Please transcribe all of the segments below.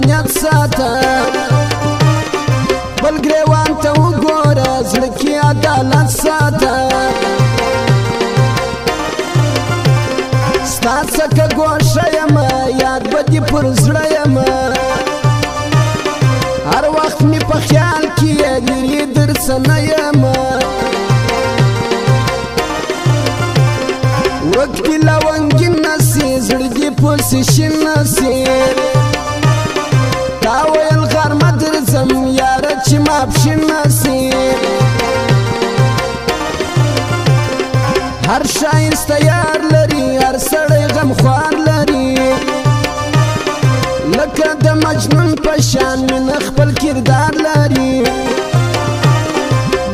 انسانیت ساته بل ګریوان ته وګوره زړه کې عدالت ساته ستا څخه ګوښه یم یاد به دې پر زړه یم هر وخت مې په خیال کې لرې درڅنه یم وکتي لونګین نسي زړه دې پوسې شین نسي سم یار چې ماپښین نسی هر شاینسته یار لري هر سړی غم خوار لري لکه د مجنون په شان مینه خپل کردار لري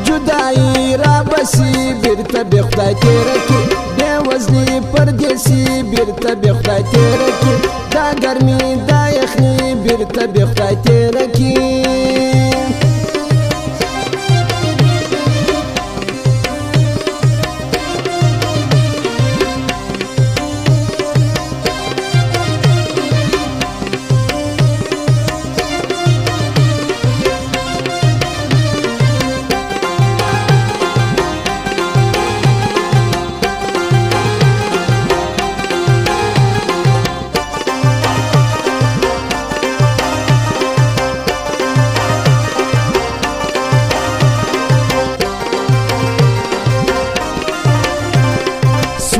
جدایي رابسي بیرته بې خدای تېره کي بې وزني پردیسي بیرته بې خدای تېره کي دا ګرمي دا یخني بیرته بی خدای تیره کی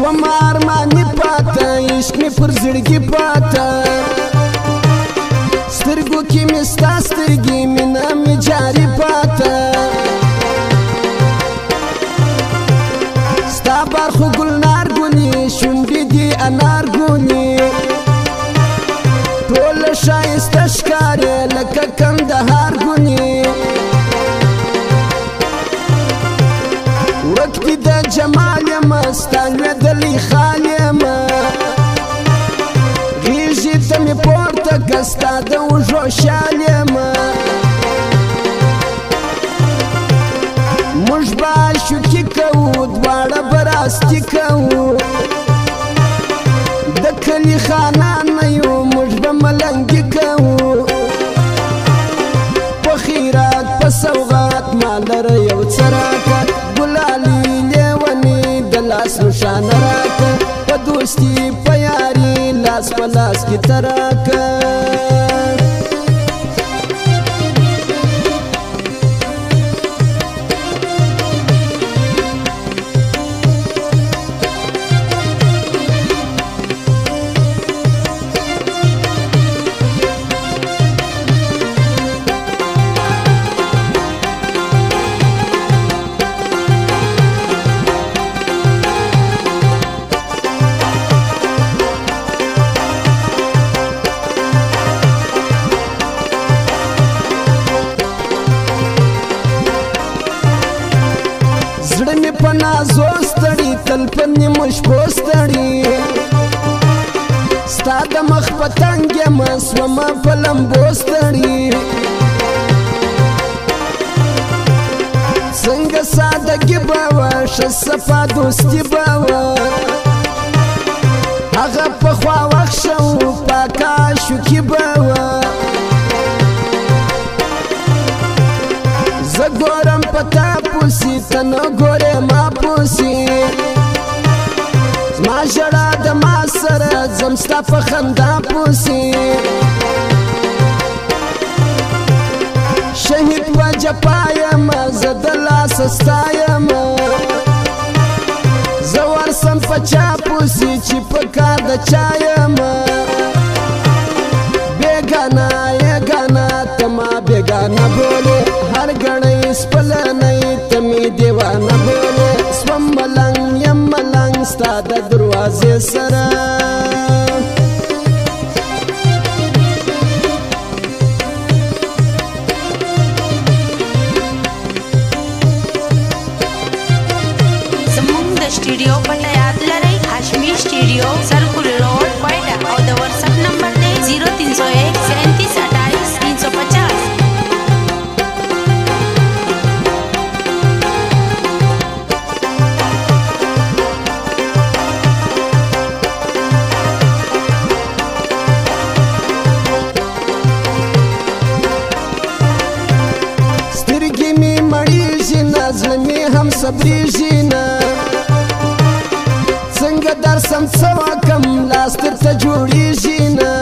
و مار مانی پاتا عشق می پر زړګي پاتا سترګو کې می ستا سترګې مینا می جاری پاتا ستا بار خو ګلنار ګونی شونډې دي انار ګونی ټوله ښایسته ښکارې لکه جمال یم ستان ویدلی خال یم غیږې ته مې پورته کړه ستا د اوږو شال یم موږ به شوکي کوو دواړه به راستي کوو د کلي خانان نه یو موږ به ملنګي کوو په خیرات په سوغات ما لره یو څه نشان راکا په دوستی په یاري لاس په لاس کې تراکا ګرانې مش پوستړي ستا د مخ په تنګ یم سومه په لمبو ستړي څنګه سادګي به وه ښه صفا دوستي به وه هغه پخوا وخت ښه و پاکه شوکي به وه زه ګورم په تا پوسي ته نه ګورې ما پوسي شم ستا په خندا پوسی شهید و جپایم زدلا سستایم زوار سم فچا پوسی چې په کار د چایم بیگانا یگانا تما بیگانا بوله هر گنی سپل نئی تمی دیوانا بوله سوم ملنگ یم ملنگ ستا د دروازې سره سټډیو پته یاد لرئ هاشمي سټډیو سرکل روډ کوئټه او د واتس اپ نمبر دی 0301 37 28 350 صبري سم سوا کم لاس تر ته جوړیږي نه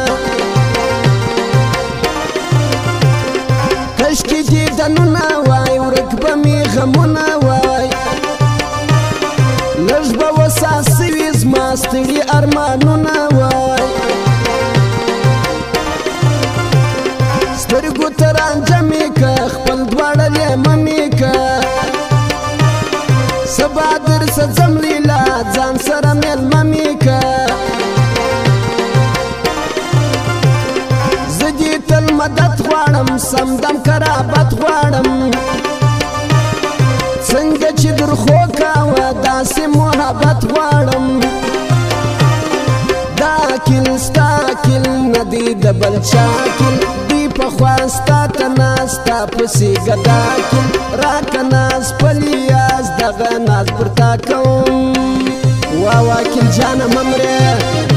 کشکې دې دنونه وای ورک به مې غمونه وای لږ به وساسوي زما ستړي ارمانونه وای لاړ سزم لیلا ځان سره میلمه مې که زه دې تل مدد غواړم سمدم کرابت غواړم څنګه چې درخو کوه داسې محبت غواړم دا کل ستا کل ندی د بل چا کل دی په خواستا کنا ستا پسې ګدا کل را کنا دغه ناز پورته کوم وا واکیل جانه ممره